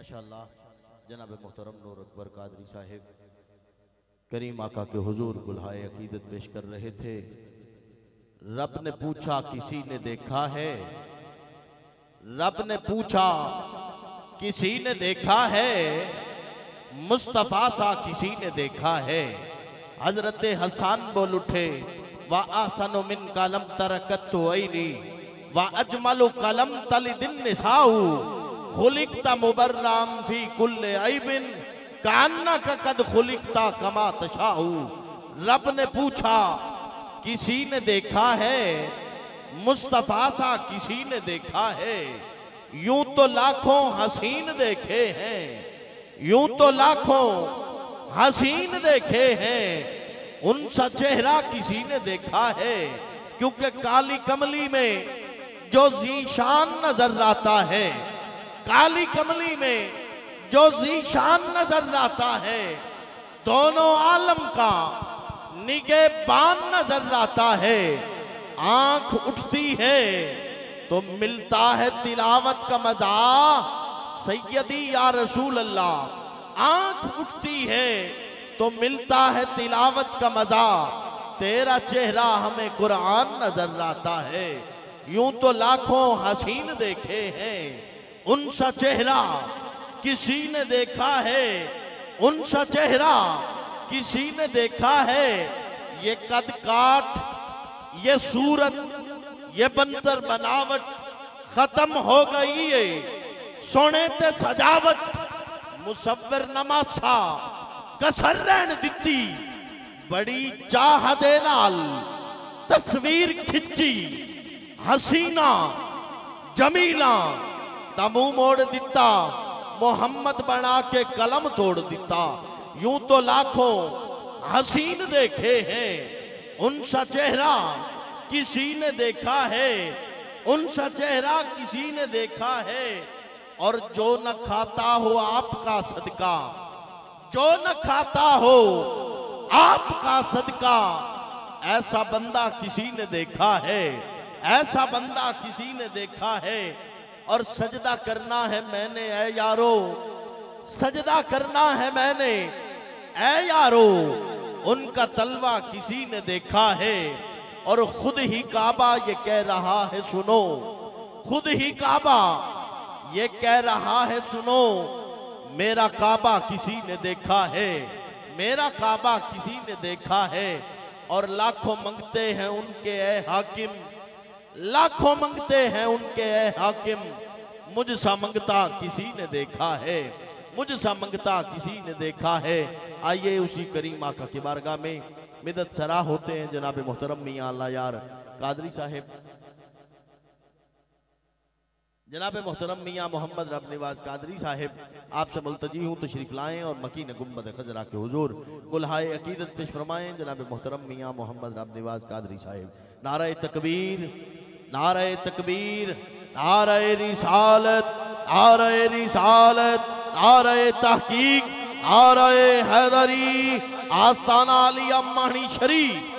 माशाल्लाह, जनाब मोहतरम नूर अकबर कादरी साहिब, करीम आका के हुजूर गुल्हाए अकीदत पेश कर रहे थे। रब ने पूछा, किसी ने देखा है? रब ने पूछा, किसी ने देखा है? मुस्तफ़ा सा किसी ने देखा है? हज़रत हसान बोल उठे, व आसन मिन कलम तरकत तो व अजमल कलम तल दिन निसाऊ। खुलिकता मुबर्राम फ़ी कुल्ले ऐबिन। कान्ना का कद खुलिकता कमा तशाऊ रब ने पूछा, किसी ने देखा है? मुस्तफ़ा सा किसी ने देखा है? यूँ तो लाखों हसीन देखे हैं। यूँ तो लाखों हसीन देखे हैं। उनसा चेहरा किसी ने देखा है? क्योंकि काली कमली में जो जीशान नज़र आता है काली कमली में जो जीशान नज़र आता है, दोनों आलम का निगे बान नज़र आता है। आँख उठती है तो मिलता है तिलावत का मज़ा, सैयदी या रसूल अल्लाह आँख उठती है तो मिलता है तिलावत का मज़ा, तेरा चेहरा हमें कुरान नज़र आता है। यूँ तो लाखों हसीन देखे हैं उनसा चेहरा किसी ने देखा है। उनसा चेहरा किसी ने देखा है। ये कद काट ये सूरत, ये बंतर बनावट खत्म हो गई है। सोने ते सजावट, मुसव्वर नमासा, कसर रहन दिती बड़ी चाह दे नाल तस्वीर खिंची हसीना, जमीला मुँह मोड़ दिता, मोहम्मद बना के कलम तोड़ दिता। यूँ तो लाखों हसीन देखे हैं, उनसा चेहरा किसी ने देखा है, उनसा चेहरा किसी ने देखा है। और जो न खाता हो आपका सदका, जो न खाता हो आपका सदका, ऐसा बंदा किसी ने देखा है, ऐसा बंदा किसी ने देखा है। और सजदा करना है मैंने, ऐ यारो। सजदा करना है मैंने, ऐ यारो। उनका तलवा किसी ने देखा है और खुद ही काबा ये कह रहा है, सुनो। खुद ही काबा ये कह रहा है, सुनो। मेरा काबा किसी ने देखा है, मेरा काबा किसी ने देखा है और लाखों मंगते हैं उनके ए हाकिम। लाखों मंगते हैं उनके ए हाकिम। मुझसा मंगता किसी ने देखा है। मुझसा मंगता किसी ने देखा है। आइए उसी करीम की बारगाह में मिदत सरा होते हैं, जनाब मोहतरम मियाँ अल्लाह यार। कादरी साहेब। जनाब मोहतरम मियाँ मोहम्मद रब नवाज़ कादरी साहेब आपसे मुलतजी हूँ, तशरीफ़ लाएँ और मकीन गुंबद खजरा के हुजूर। गुलहाए अकीदत पेश फरमाएँ, जनाब मोहतरम मियाँ मोहम्मद रब नवाज़ कादरी साहेब। नारे तकबीर नारे तकबीर नारे रिसालत नारे रिसालत नारे तहकीक नारे हैदरी आस्ताना अली अम्मानी शरीफ।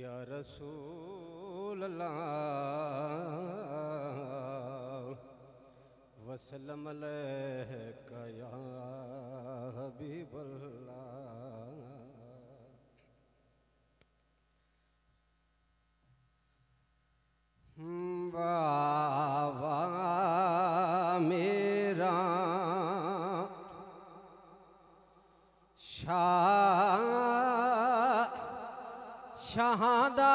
या रसूल अल्लाह वसल्लम अलैका या हबीब अल्लाह बाबा मेरा शाह शहादा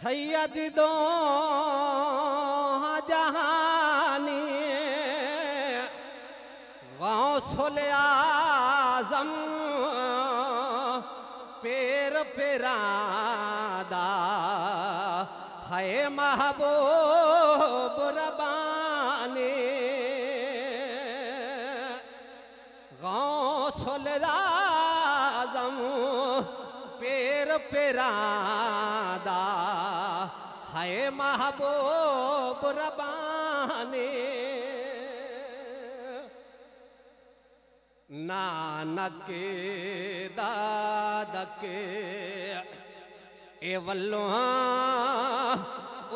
सैयद दो जहानी। गौसल आजम पेर पेरादा। है महबूब पेरादा। है महबूब रबानी। नानक दादक ए वल्लों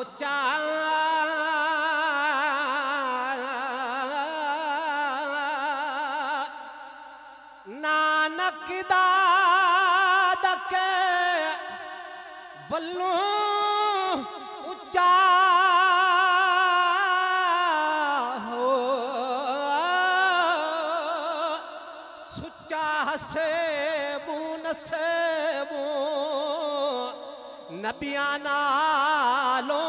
उच्चा नानक दादक वल्लों उच्चा हो, सुच्चा से बून से नबिया नालो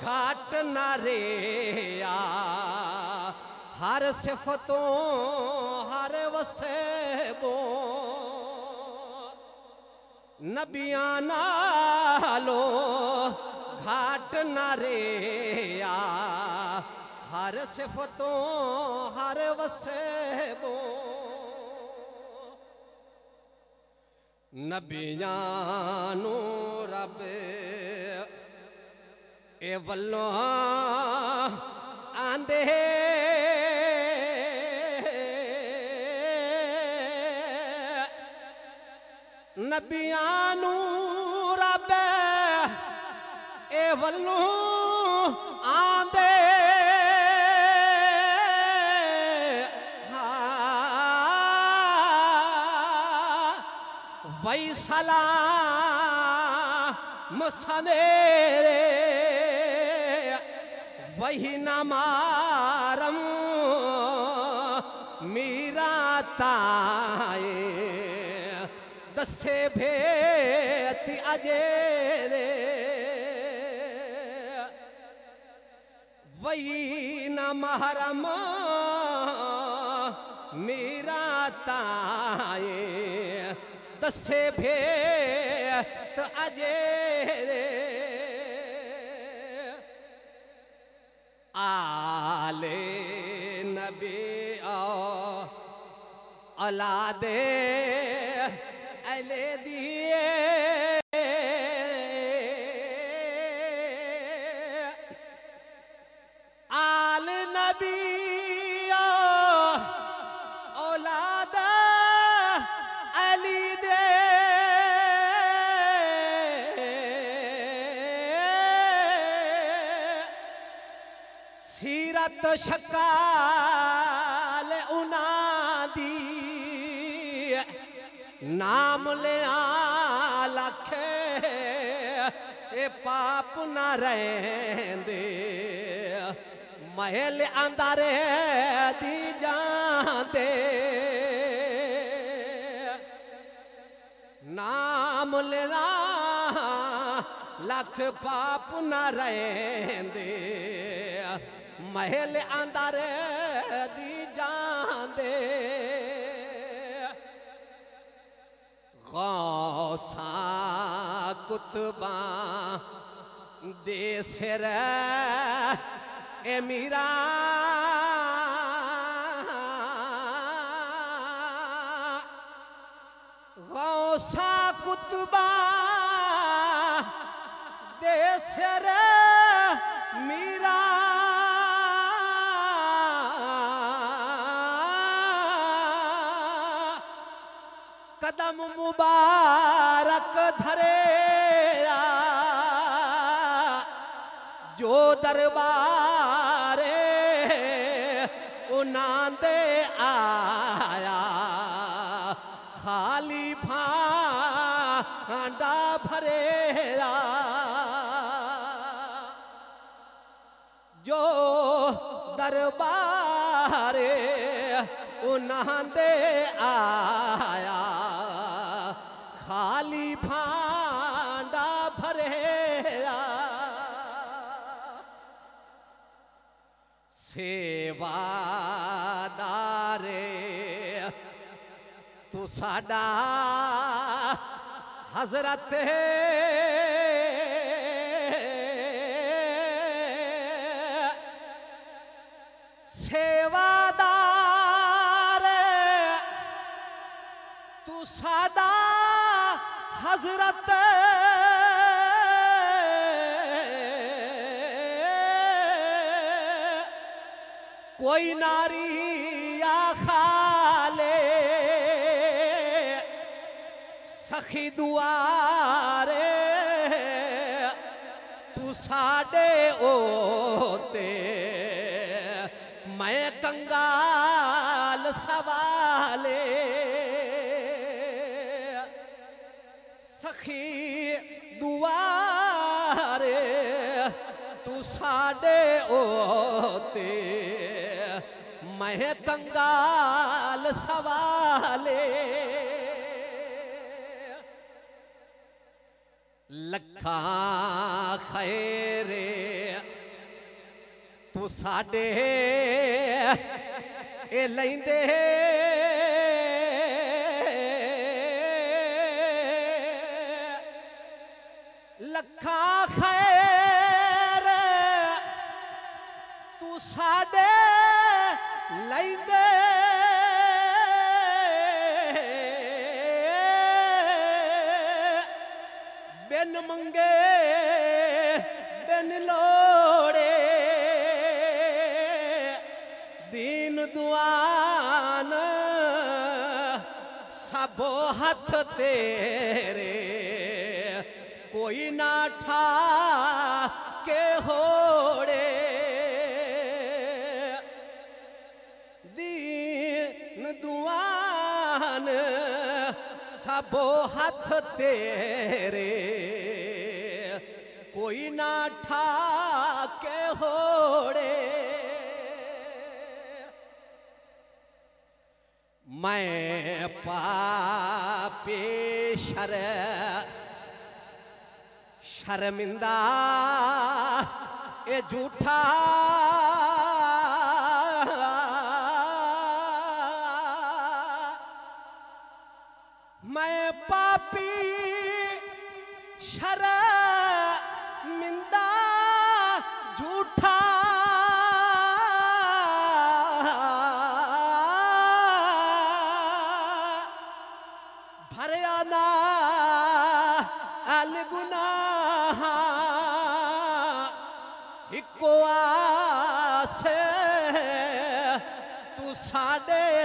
घाट न रेया हर सिफतों, हर वसेबो नबिया नालो घाट न रेया हर सिफतों हर नबिया नु रब ए वल्लों आंदे नबिया नु रब ए वल्लों आंदे। हाँ। वही सलाम सने वही नमारम मीरा ताए। दसे भेत अजे रे वही न महरम मीरा ताए, दसे भेत अजे रे आले नबी औलादे अले दिए आल नबी ओ औलाद अली दे सीरत शकाल उना दी नाम ले लखे ए पाप न रहंदे महल अंदर दी जांदे नाम लेना लख पाप न रहंदे महल अंदर दी जांदे गौसा कुतबा दे सिर मीरा कदम मुबारक धरे जो दरबारे उनांदे आया। खाली भांडा भरेरा जो दरबारे उन्हे आया। खाली भांडा भरे सेवादारे तू साढ़ा हज़रत है ਹਜ਼ਰਤ। ਕੋਈ ਨਾਰੀ ਆ ਖਾਲੇ ਸਖੀ ਦੁਆਰੇ ਤੂੰ ਸਾਡੇ ਓਤੇ ਮੈਂ ਕੰਗਾਲ ਸਵਾਲੇ। सखी दुआरे तू साडे ओते। मैं कंगाल सवाले। लखा खैरे तू साडे ए लेंदे। ਲੱਖਾਂ ਖੈਰ ਤੂੰ ਸਾਡੇ ਲੈਂਦੇ। ਬਿਨ ਮੰਗੇ ਬਿਨ ਲੋੜੇ। ਦੀਨ ਦੁਆਨ ਸਭੋ ਹੱਥ ਤੇਰੇ। कोई ना ठा के होड़े दीन दुआन सबो हथ तेरे। कोई ना ठा के होड़े मैं पापी शर शर्मिंदा ए झूठा। मैं पापी शर्म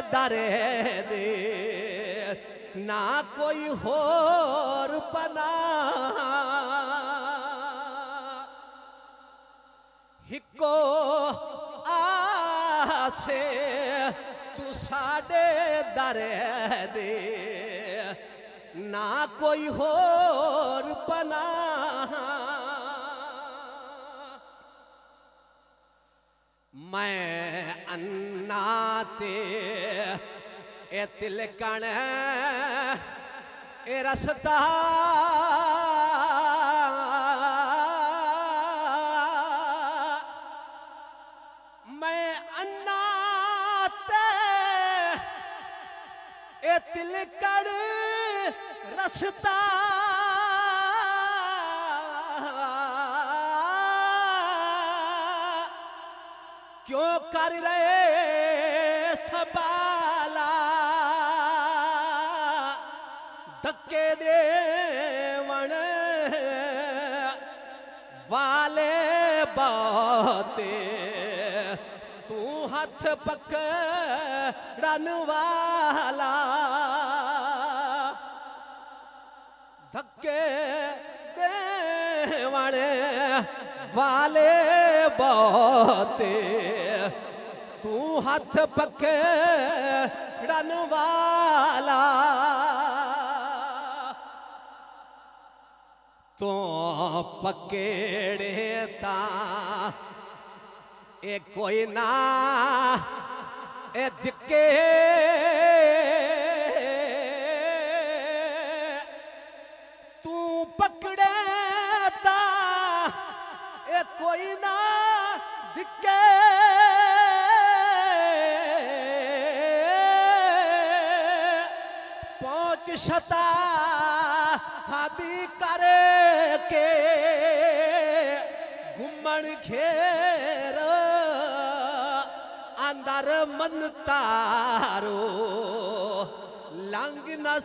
ਦਰੇ ਦੇ। ਨਾ ਕੋਈ ਹੋਰ ਪਨਾ। ਇੱਕੋ ਆਸੇ ਤੂੰ ਸਾਡੇ ਦਰੇ ਦੇ। ਨਾ ਕੋਈ ਹੋਰ ਪਨਾ। मैं अन्नाते ए तिलकण ए रसता। मैं अन्ना ते ए तिलकण रसता। कर रहे सबाला धक्के देवण वाले बाते तू हथ पकड़न वाला धक्के देवण वाले ਬਹੁਤੇ तू हथ पकड़न वाला। तो पकेड़े ए कोई ना ए दिके एक शता हाबी करे के घुमण घेर अंदर मन तारो लंग न